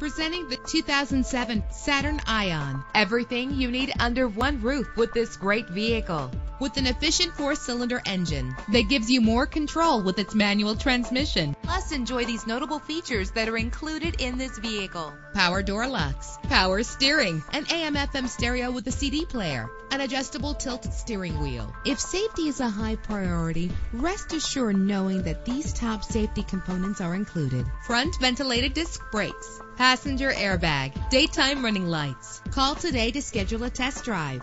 Presenting the 2007 Saturn Ion. Everything you need under one roof with this great vehicle. With an efficient four-cylinder engine that gives you more control with its manual transmission. Plus, enjoy these notable features that are included in this vehicle. Power door locks, power steering, an AM/FM stereo with a CD player, an adjustable tilt steering wheel. If safety is a high priority, rest assured knowing that these top safety components are included. Front ventilated disc brakes, passenger airbag, daytime running lights. Call today to schedule a test drive.